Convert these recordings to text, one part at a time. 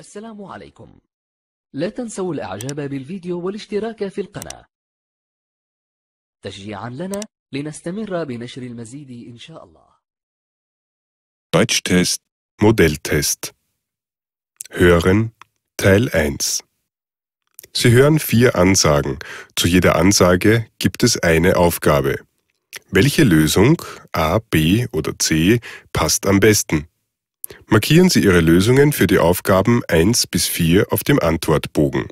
السلام عليكم لا تنسوا الاعجاب بالفيديو والاشتراك في القناة تشجيعا لنا لنستمر بنشر المزيد ان شاء الله Deutschtest Modelltest Hören Teil 1 Sie hören vier Ansagen. Zu jeder Ansage gibt es eine Aufgabe. Welche Lösung A, B oder C passt am besten? Markieren Sie Ihre Lösungen für die Aufgaben 1 bis 4 auf dem Antwortbogen.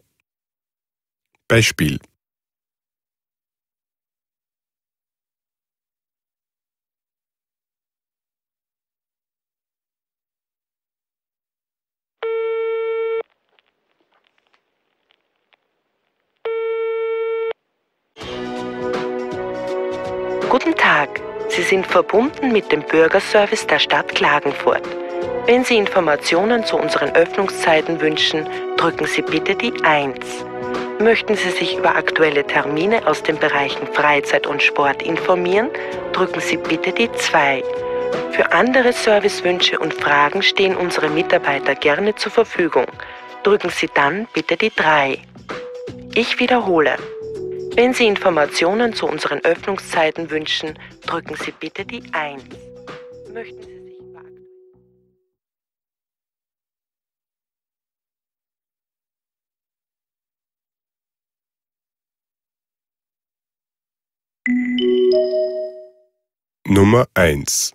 Beispiel Guten Tag, Sie sind verbunden mit dem Bürgerservice der Stadt Klagenfurt. Wenn Sie Informationen zu unseren Öffnungszeiten wünschen, drücken Sie bitte die 1. Möchten Sie sich über aktuelle Termine aus den Bereichen Freizeit und Sport informieren, drücken Sie bitte die 2. Für andere Servicewünsche und Fragen stehen unsere Mitarbeiter gerne zur Verfügung. Drücken Sie dann bitte die 3. Ich wiederhole. Wenn Sie Informationen zu unseren Öffnungszeiten wünschen, drücken Sie bitte die 1. Möchten Sie Nummer 1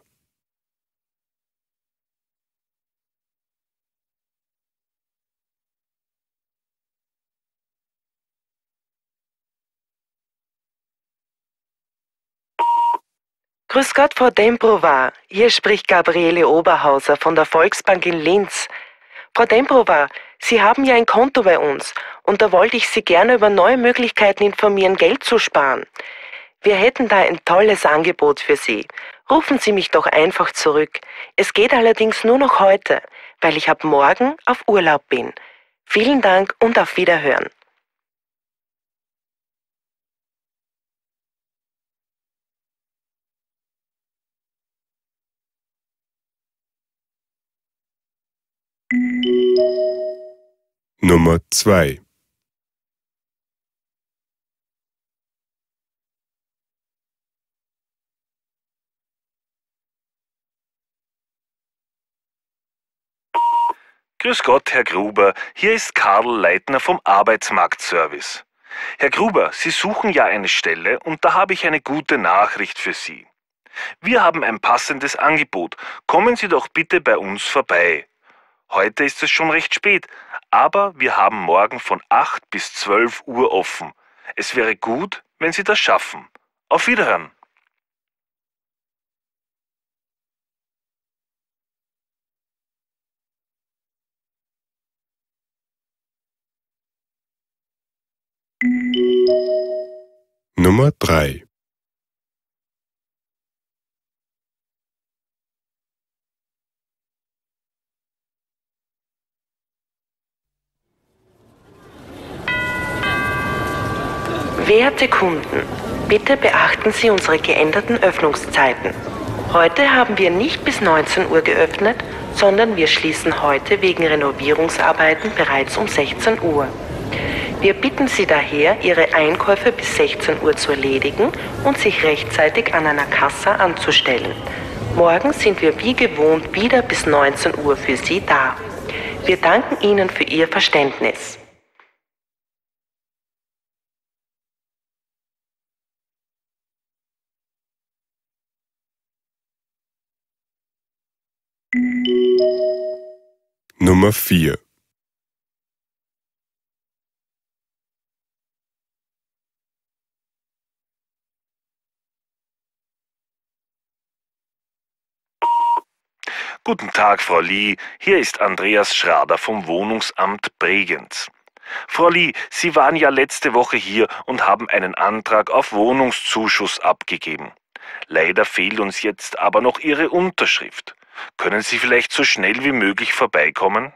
Grüß Gott, Frau Dembrova. Hier spricht Gabriele Oberhauser von der Volksbank in Linz. Frau Dembrova, Sie haben ja ein Konto bei uns und da wollte ich Sie gerne über neue Möglichkeiten informieren, Geld zu sparen. Wir hätten da ein tolles Angebot für Sie. Rufen Sie mich doch einfach zurück. Es geht allerdings nur noch heute, weil ich ab morgen auf Urlaub bin. Vielen Dank und auf Wiederhören. Nummer 2 Grüß Gott, Herr Gruber. Hier ist Karl Leitner vom Arbeitsmarktservice. Herr Gruber, Sie suchen ja eine Stelle und da habe ich eine gute Nachricht für Sie. Wir haben ein passendes Angebot. Kommen Sie doch bitte bei uns vorbei. Heute ist es schon recht spät, aber wir haben morgen von 8 bis 12 Uhr offen. Es wäre gut, wenn Sie das schaffen. Auf Wiederhören. Nummer 3 Werte Kunden, bitte beachten Sie unsere geänderten Öffnungszeiten. Heute haben wir nicht bis 19 Uhr geöffnet, sondern wir schließen heute wegen Renovierungsarbeiten bereits um 16 Uhr. Wir bitten Sie daher, Ihre Einkäufe bis 16 Uhr zu erledigen und sich rechtzeitig an einer Kasse anzustellen. Morgen sind wir wie gewohnt wieder bis 19 Uhr für Sie da. Wir danken Ihnen für Ihr Verständnis. Nummer 4 Guten Tag, Frau Lee. Hier ist Andreas Schrader vom Wohnungsamt Bregenz. Frau Lee, Sie waren ja letzte Woche hier und haben einen Antrag auf Wohnungszuschuss abgegeben. Leider fehlt uns jetzt aber noch Ihre Unterschrift. Können Sie vielleicht so schnell wie möglich vorbeikommen?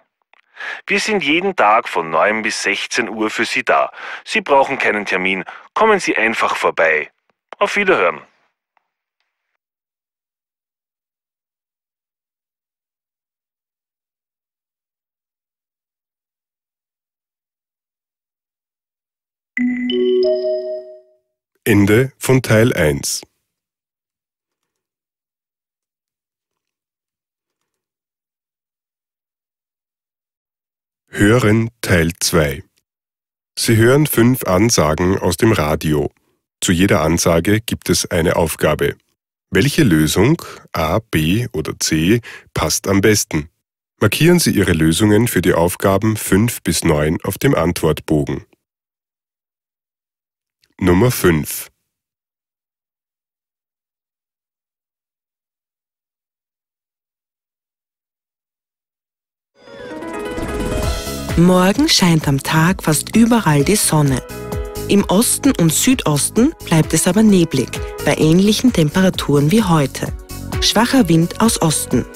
Wir sind jeden Tag von 9 bis 16 Uhr für Sie da. Sie brauchen keinen Termin. Kommen Sie einfach vorbei. Auf Wiederhören. Ende von Teil 1. Hören Teil 2. Sie hören fünf Ansagen aus dem Radio. Zu jeder Ansage gibt es eine Aufgabe. Welche Lösung, A, B oder C, passt am besten? Markieren Sie Ihre Lösungen für die Aufgaben 5 bis 9 auf dem Antwortbogen. Nummer 5. Morgen scheint am Tag fast überall die Sonne. Im Osten und Südosten bleibt es aber neblig, bei ähnlichen Temperaturen wie heute. Schwacher Wind aus Osten.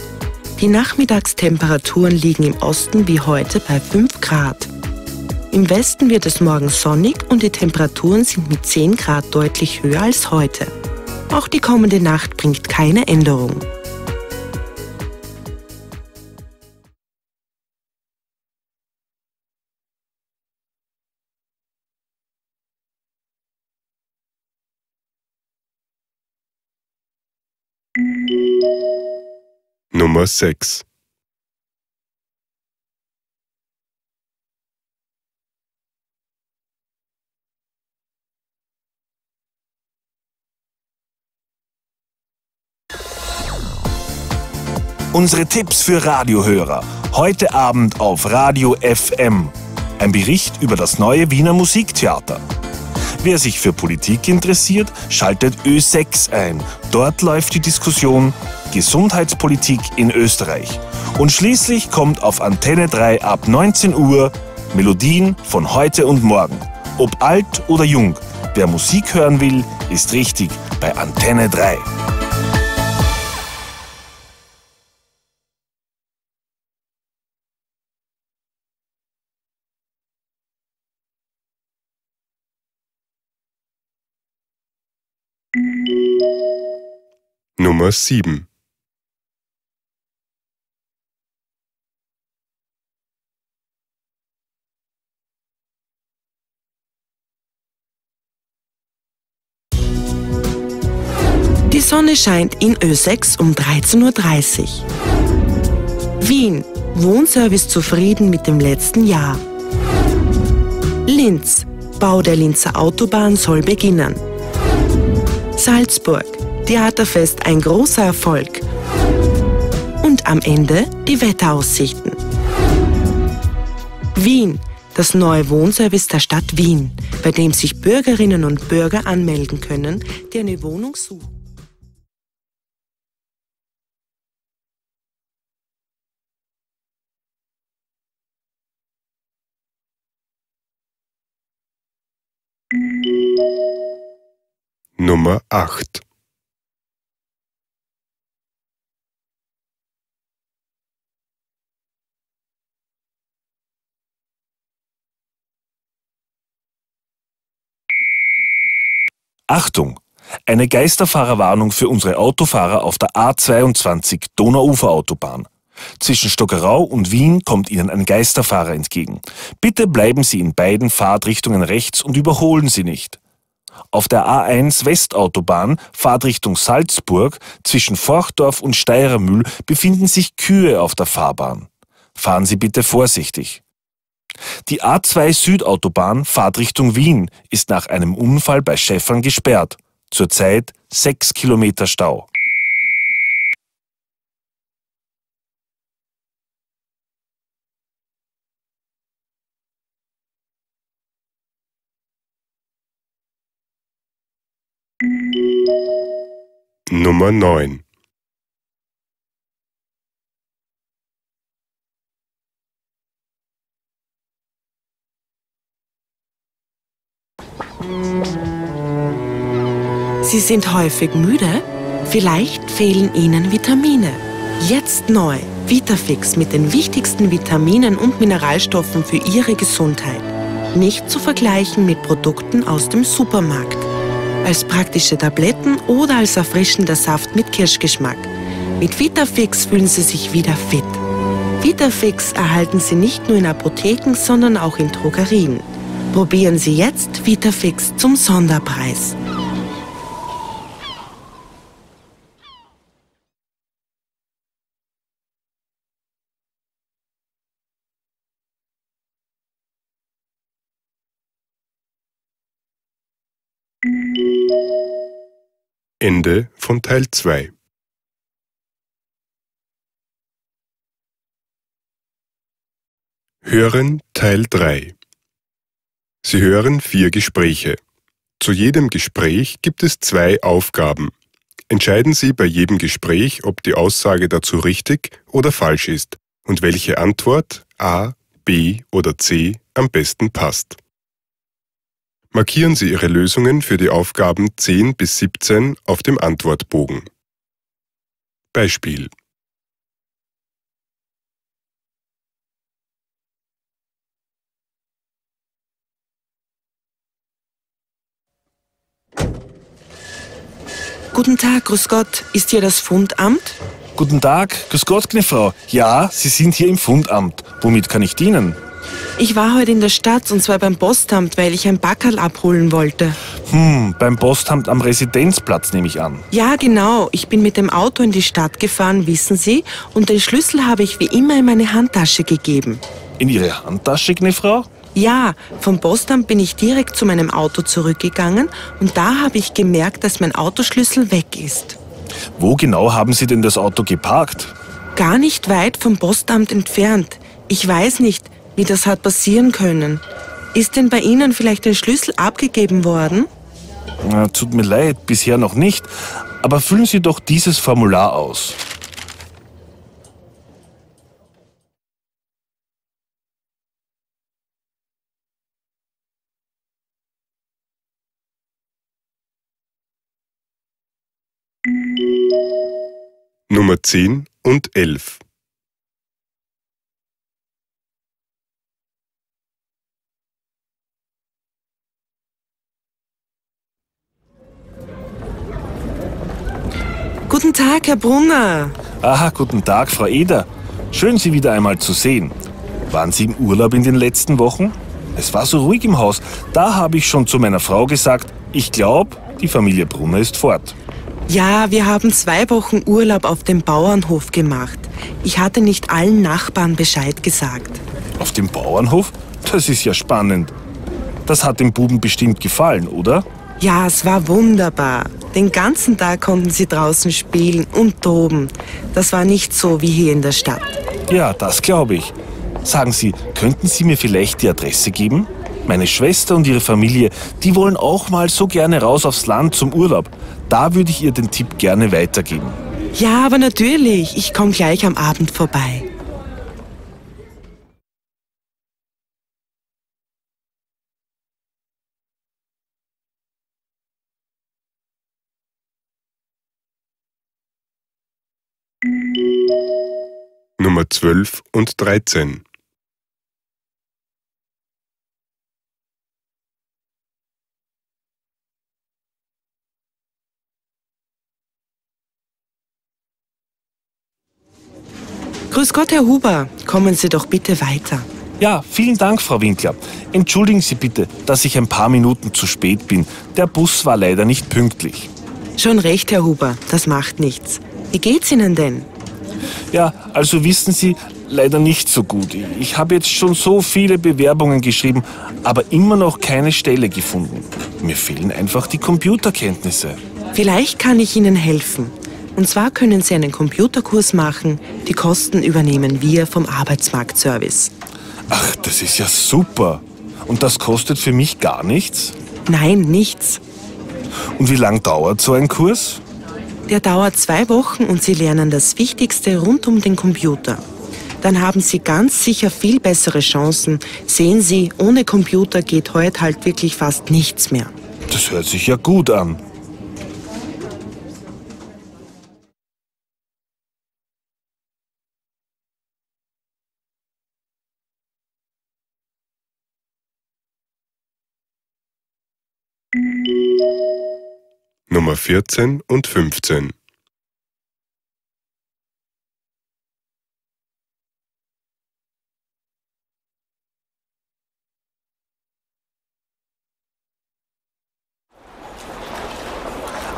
Die Nachmittagstemperaturen liegen im Osten wie heute bei 5 Grad. Im Westen wird es morgen sonnig und die Temperaturen sind mit 10 Grad deutlich höher als heute. Auch die kommende Nacht bringt keine Änderung. Nummer 6. Unsere Tipps für Radiohörer. Heute Abend auf Radio FM. Ein Bericht über das neue Wiener Musiktheater. Wer sich für Politik interessiert, schaltet Ö6 ein. Dort läuft die Diskussion Gesundheitspolitik in Österreich. Und schließlich kommt auf Antenne 3 ab 19 Uhr Melodien von heute und morgen. Ob alt oder jung, wer Musik hören will, ist richtig bei Antenne 3. Nummer 7. Die Sonne scheint in Ö6 um 13.30 Uhr. Wien. Wohnservice zufrieden mit dem letzten Jahr. Linz. Bau der Linzer Autobahn soll beginnen. Salzburg. Theaterfest ein großer Erfolg. Und am Ende die Wetteraussichten. Wien. Das neue Wohnservice der Stadt Wien, bei dem sich Bürgerinnen und Bürger anmelden können, die eine Wohnung suchen. Nummer 8. Achtung! Eine Geisterfahrerwarnung für unsere Autofahrer auf der A22 Donauuferautobahn. Zwischen Stockerau und Wien kommt Ihnen ein Geisterfahrer entgegen. Bitte bleiben Sie in beiden Fahrtrichtungen rechts und überholen Sie nicht. Auf der A1 Westautobahn, Fahrtrichtung Salzburg, zwischen Forchdorf und Steirermühl befinden sich Kühe auf der Fahrbahn. Fahren Sie bitte vorsichtig. Die A2 Südautobahn, Fahrtrichtung Wien, ist nach einem Unfall bei Schäffern gesperrt. Zurzeit 6 Kilometer Stau. Nummer 9. Sie sind häufig müde? Vielleicht fehlen Ihnen Vitamine. Jetzt neu Vitafix mit den wichtigsten Vitaminen und Mineralstoffen für Ihre Gesundheit. Nicht zu vergleichen mit Produkten aus dem Supermarkt. Als praktische Tabletten oder als erfrischender Saft mit Kirschgeschmack. Mit Vitafix fühlen Sie sich wieder fit. Vitafix erhalten Sie nicht nur in Apotheken, sondern auch in Drogerien. Probieren Sie jetzt Vitafix zum Sonderpreis. Ende von Teil 2. Hören Teil 3 Sie hören vier Gespräche. Zu jedem Gespräch gibt es zwei Aufgaben. Entscheiden Sie bei jedem Gespräch, ob die Aussage dazu richtig oder falsch ist und welche Antwort A, B oder C am besten passt. Markieren Sie Ihre Lösungen für die Aufgaben 10 bis 17 auf dem Antwortbogen. Beispiel Guten Tag, grüß Gott. Ist hier das Fundamt? Guten Tag, grüß Gott, Frau. Ja, Sie sind hier im Fundamt. Womit kann ich dienen? Ich war heute in der Stadt und zwar beim Postamt, weil ich ein Backerl abholen wollte. Hm, beim Postamt am Residenzplatz nehme ich an. Ja, genau. Ich bin mit dem Auto in die Stadt gefahren, wissen Sie, und den Schlüssel habe ich wie immer in meine Handtasche gegeben. In Ihre Handtasche, Frau? Ja, vom Postamt bin ich direkt zu meinem Auto zurückgegangen und da habe ich gemerkt, dass mein Autoschlüssel weg ist. Wo genau haben Sie denn das Auto geparkt? Gar nicht weit vom Postamt entfernt. Ich weiß nicht, wie das hat passieren können. Ist denn bei Ihnen vielleicht ein Schlüssel abgegeben worden? Na, tut mir leid, bisher noch nicht. Aber füllen Sie doch dieses Formular aus. Nummer 10 und 11. Guten Tag, Herr Brunner. Aha, guten Tag, Frau Eder. Schön, Sie wieder einmal zu sehen. Waren Sie im Urlaub in den letzten Wochen? Es war so ruhig im Haus. Da habe ich schon zu meiner Frau gesagt, ich glaube, die Familie Brunner ist fort. Ja, wir haben zwei Wochen Urlaub auf dem Bauernhof gemacht. Ich hatte nicht allen Nachbarn Bescheid gesagt. Auf dem Bauernhof? Das ist ja spannend. Das hat dem Buben bestimmt gefallen, oder? Ja, es war wunderbar. Den ganzen Tag konnten sie draußen spielen und toben. Das war nicht so wie hier in der Stadt. Ja, das glaube ich. Sagen Sie, könnten Sie mir vielleicht die Adresse geben? Meine Schwester und ihre Familie, die wollen auch mal so gerne raus aufs Land zum Urlaub. Da würde ich ihr den Tipp gerne weitergeben. Ja, aber natürlich. Ich komme gleich am Abend vorbei. 12 und 13. Grüß Gott, Herr Huber. Kommen Sie doch bitte weiter. Ja, vielen Dank, Frau Winkler. Entschuldigen Sie bitte, dass ich ein paar Minuten zu spät bin. Der Bus war leider nicht pünktlich. Schon recht, Herr Huber. Das macht nichts. Wie geht's Ihnen denn? Ja, also wissen Sie, leider nicht so gut. Ich habe jetzt schon so viele Bewerbungen geschrieben, aber immer noch keine Stelle gefunden. Mir fehlen einfach die Computerkenntnisse. Vielleicht kann ich Ihnen helfen. Und zwar können Sie einen Computerkurs machen. Die Kosten übernehmen wir vom Arbeitsmarktservice. Ach, das ist ja super. Und das kostet für mich gar nichts? Nein, nichts. Und wie lang dauert so ein Kurs? Der dauert zwei Wochen und Sie lernen das Wichtigste rund um den Computer. Dann haben Sie ganz sicher viel bessere Chancen. Sehen Sie, ohne Computer geht heute halt wirklich fast nichts mehr. Das hört sich ja gut an. 14 und 15.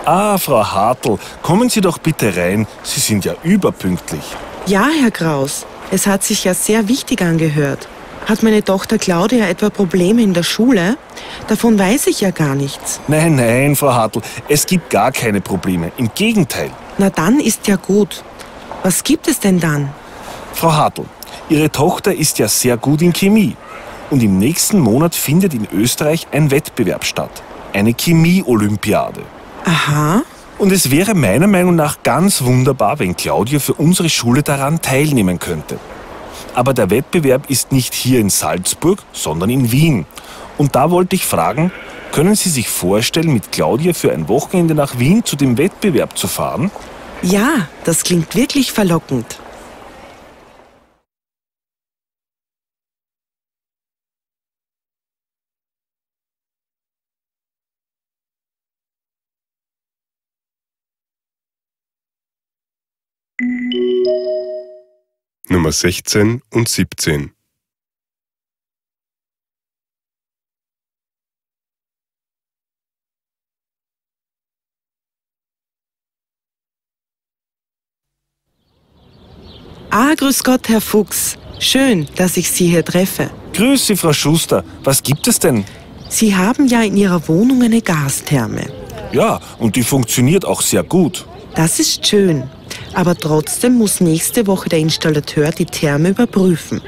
Ah, Frau Hartl, kommen Sie doch bitte rein. Sie sind ja überpünktlich. Ja, Herr Kraus, es hat sich ja sehr wichtig angehört. Hat meine Tochter Claudia etwa Probleme in der Schule? Davon weiß ich ja gar nichts. Nein, nein, Frau Hartl, es gibt gar keine Probleme. Im Gegenteil. Na dann ist ja gut. Was gibt es denn dann? Frau Hartl, Ihre Tochter ist ja sehr gut in Chemie. Und im nächsten Monat findet in Österreich ein Wettbewerb statt. Eine Chemie-Olympiade. Aha. Und es wäre meiner Meinung nach ganz wunderbar, wenn Claudia für unsere Schule daran teilnehmen könnte. Aber der Wettbewerb ist nicht hier in Salzburg, sondern in Wien. Und da wollte ich fragen, können Sie sich vorstellen, mit Claudia für ein Wochenende nach Wien zu dem Wettbewerb zu fahren? Ja, das klingt wirklich verlockend. Nummer 16 und 17. Ah, grüß Gott, Herr Fuchs. Schön, dass ich Sie hier treffe. Grüß Sie, Frau Schuster. Was gibt es denn? Sie haben ja in Ihrer Wohnung eine Gastherme. Ja, und die funktioniert auch sehr gut. Das ist schön. Aber trotzdem muss nächste Woche der Installateur die Therme überprüfen.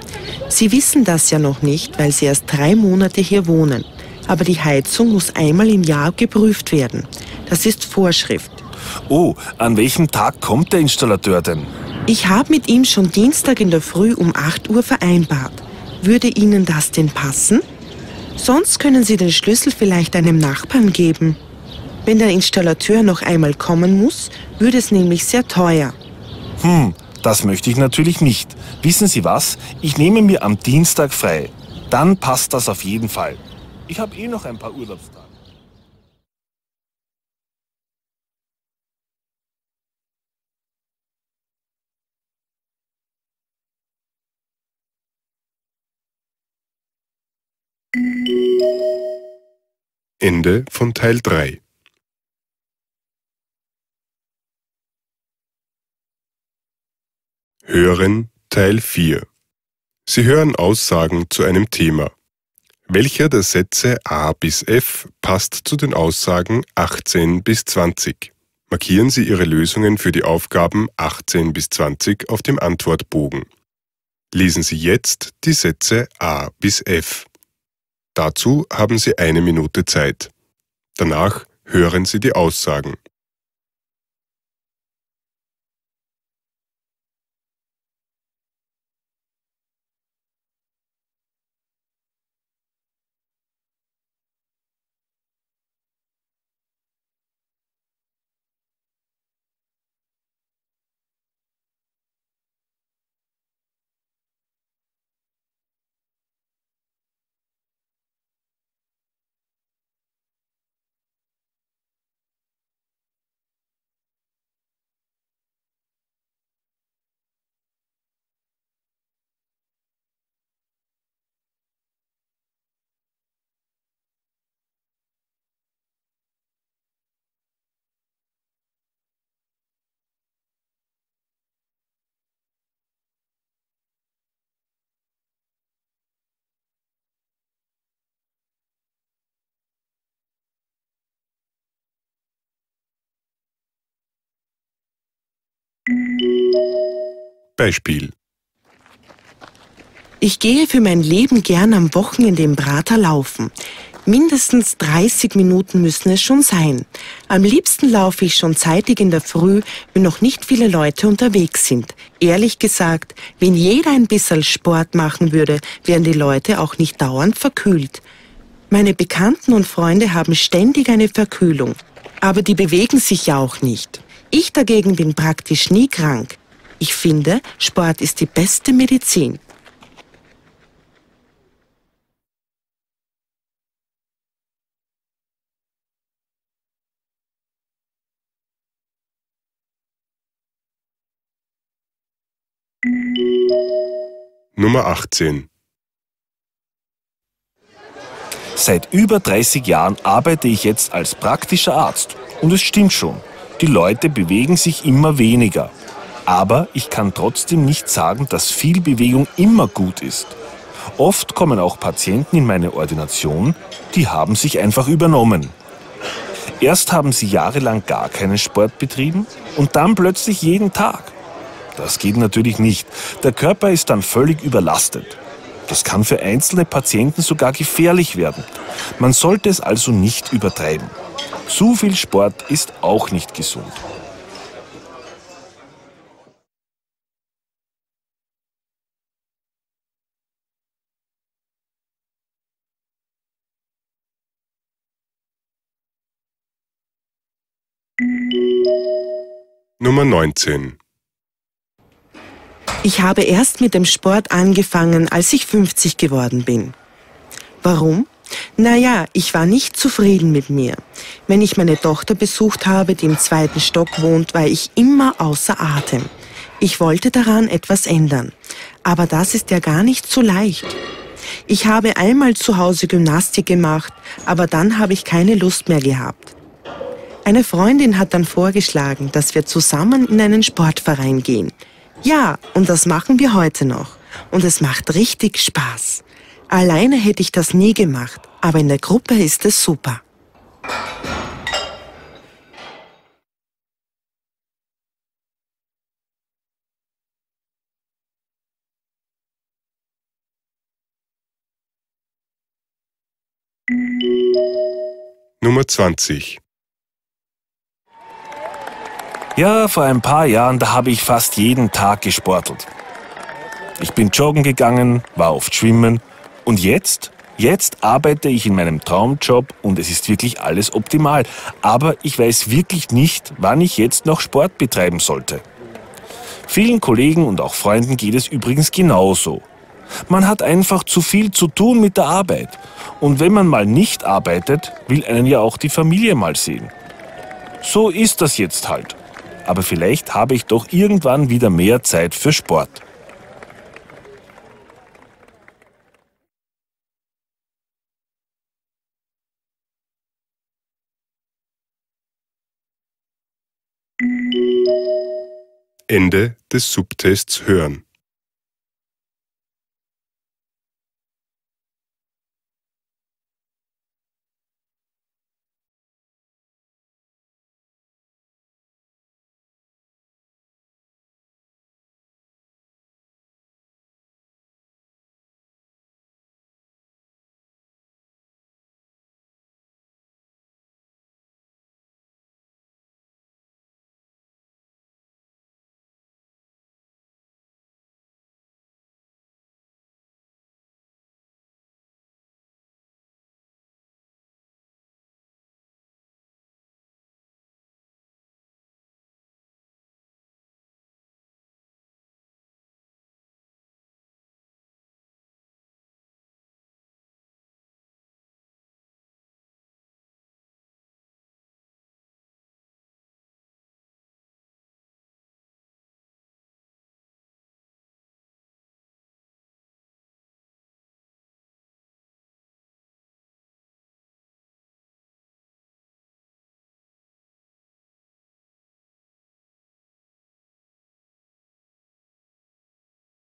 Sie wissen das ja noch nicht, weil Sie erst drei Monate hier wohnen. Aber die Heizung muss einmal im Jahr geprüft werden. Das ist Vorschrift. Oh, an welchem Tag kommt der Installateur denn? Ich habe mit ihm schon Dienstag in der Früh um 8 Uhr vereinbart. Würde Ihnen das denn passen? Sonst können Sie den Schlüssel vielleicht einem Nachbarn geben. Wenn der Installateur noch einmal kommen muss, würde es nämlich sehr teuer. Hm, das möchte ich natürlich nicht. Wissen Sie was? Ich nehme mir am Dienstag frei. Dann passt das auf jeden Fall. Ich habe eh noch ein paar Urlaubstage. Ende von Teil 3. Hören Teil 4. Sie hören Aussagen zu einem Thema. Welcher der Sätze A bis F passt zu den Aussagen 18 bis 20? Markieren Sie Ihre Lösungen für die Aufgaben 18 bis 20 auf dem Antwortbogen. Lesen Sie jetzt die Sätze A bis F. Dazu haben Sie eine Minute Zeit. Danach hören Sie die Aussagen. Beispiel. Ich gehe für mein Leben gern am Wochenende im Prater laufen. Mindestens 30 Minuten müssen es schon sein. Am liebsten laufe ich schon zeitig in der Früh, wenn noch nicht viele Leute unterwegs sind. Ehrlich gesagt, wenn jeder ein bisschen Sport machen würde, wären die Leute auch nicht dauernd verkühlt. Meine Bekannten und Freunde haben ständig eine Verkühlung. Aber die bewegen sich ja auch nicht. Ich dagegen bin praktisch nie krank. Ich finde, Sport ist die beste Medizin. Nummer 18. Seit über 30 Jahren arbeite ich jetzt als praktischer Arzt. Und es stimmt schon, die Leute bewegen sich immer weniger. Aber ich kann trotzdem nicht sagen, dass viel Bewegung immer gut ist. Oft kommen auch Patienten in meine Ordination, die haben sich einfach übernommen. Erst haben sie jahrelang gar keinen Sport betrieben und dann plötzlich jeden Tag. Das geht natürlich nicht. Der Körper ist dann völlig überlastet. Das kann für einzelne Patienten sogar gefährlich werden. Man sollte es also nicht übertreiben. Zu viel Sport ist auch nicht gesund. Nummer 19. Ich habe erst mit dem Sport angefangen, als ich 50 geworden bin. Warum? Naja, ich war nicht zufrieden mit mir. Wenn ich meine Tochter besucht habe, die im zweiten Stock wohnt, war ich immer außer Atem. Ich wollte daran etwas ändern. Aber das ist ja gar nicht so leicht. Ich habe einmal zu Hause Gymnastik gemacht, aber dann habe ich keine Lust mehr gehabt. Eine Freundin hat dann vorgeschlagen, dass wir zusammen in einen Sportverein gehen. Ja, und das machen wir heute noch. Und es macht richtig Spaß. Alleine hätte ich das nie gemacht, aber in der Gruppe ist es super. Nummer 20. Ja, vor ein paar Jahren, da habe ich fast jeden Tag gesportelt. Ich bin joggen gegangen, war oft schwimmen und jetzt, jetzt arbeite ich in meinem Traumjob und es ist wirklich alles optimal. Aber ich weiß wirklich nicht, wann ich jetzt noch Sport betreiben sollte. Vielen Kollegen und auch Freunden geht es übrigens genauso. Man hat einfach zu viel zu tun mit der Arbeit. Und wenn man mal nicht arbeitet, will einen ja auch die Familie mal sehen. So ist das jetzt halt aber vielleicht habe ich doch irgendwann wieder mehr Zeit für Sport. Ende des Subtests hören.